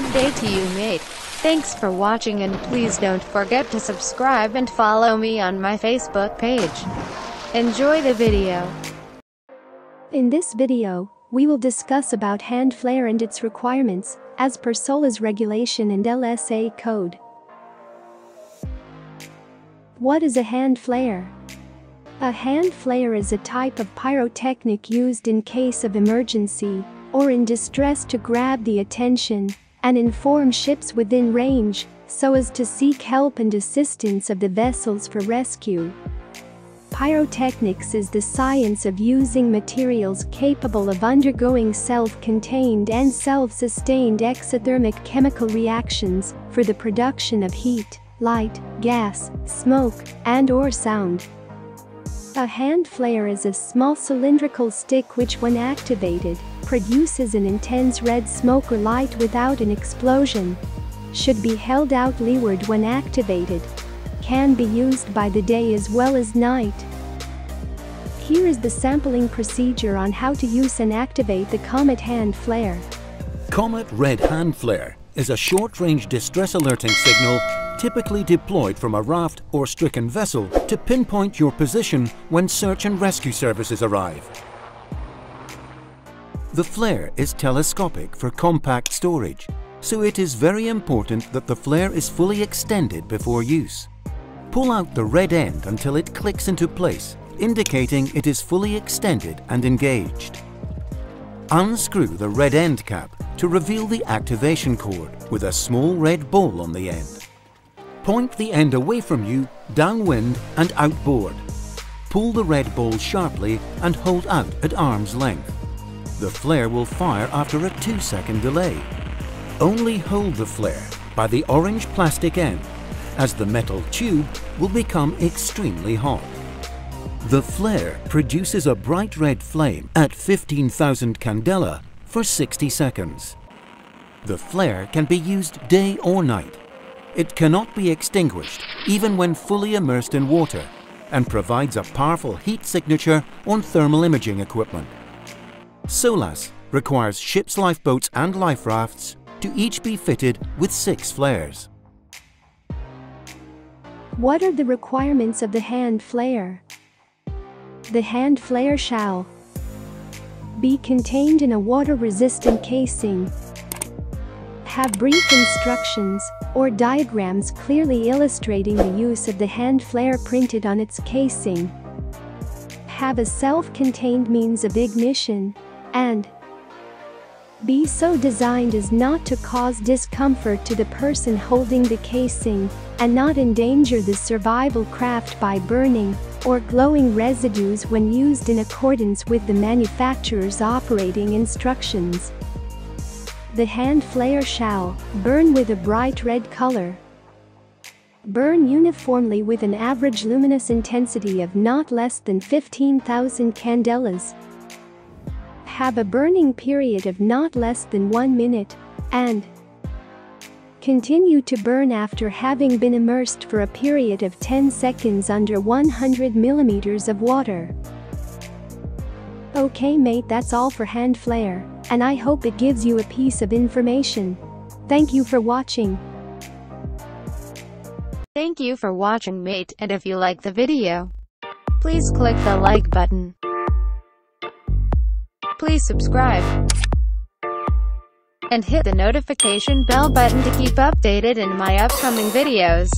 good day to you mate. Thanks for watching and please don't forget to subscribe and follow me on my Facebook page. Enjoy the video. In this video, we will discuss about hand flare and its requirements, as per SOLAS regulation and LSA code. What is a hand flare? A hand flare is a type of pyrotechnic used in case of emergency or in distress to grab the attention and inform ships within range so as to seek help and assistance of the vessels for rescue. Pyrotechnics is the science of using materials capable of undergoing self-contained and self-sustained exothermic chemical reactions for the production of heat, light, gas, smoke, and or sound. A hand flare is a small cylindrical stick which when activated, produces an intense red smoke or light without an explosion. Should be held out leeward when activated. Can be used by the day as well as night. Here is the sampling procedure on how to use and activate the Comet hand flare. Comet Red Hand Flare is a short-range distress alerting signal typically deployed from a raft or stricken vessel to pinpoint your position when search and rescue services arrive. The flare is telescopic for compact storage, so it is very important that the flare is fully extended before use. Pull out the red end until it clicks into place, indicating it is fully extended and engaged. Unscrew the red end cap to reveal the activation cord with a small red ball on the end. Point the end away from you, downwind and outboard. Pull the red ball sharply and hold out at arm's length. The flare will fire after a 2 second delay. Only hold the flare by the orange plastic end as the metal tube will become extremely hot. The flare produces a bright red flame at 15,000 candela for 60 seconds. The flare can be used day or night it cannot be extinguished even when fully immersed in water and provides a powerful heat signature on thermal imaging equipment. SOLAS requires ships' lifeboats and life rafts to each be fitted with six flares. What are the requirements of the hand flare? The hand flare shall be contained in a water-resistant casing, have brief instructions or diagrams clearly illustrating the use of the hand flare printed on its casing. Have a self-contained means of ignition and be so designed as not to cause discomfort to the person holding the casing and not endanger the survival craft by burning or glowing residues when used in accordance with the manufacturer's operating instructions. The hand flare shall burn with a bright red color. Burn uniformly with an average luminous intensity of not less than 15,000 candelas. Have a burning period of not less than 1 minute and continue to burn after having been immersed for a period of 10 seconds under 100 millimeters of water. Okay mate that's all for hand flare, and I hope it gives you a piece of information. Thank you for watching. Thank you for watching mate and if you like the video, please click the like button. Please subscribe and hit the notification bell button to keep updated in my upcoming videos.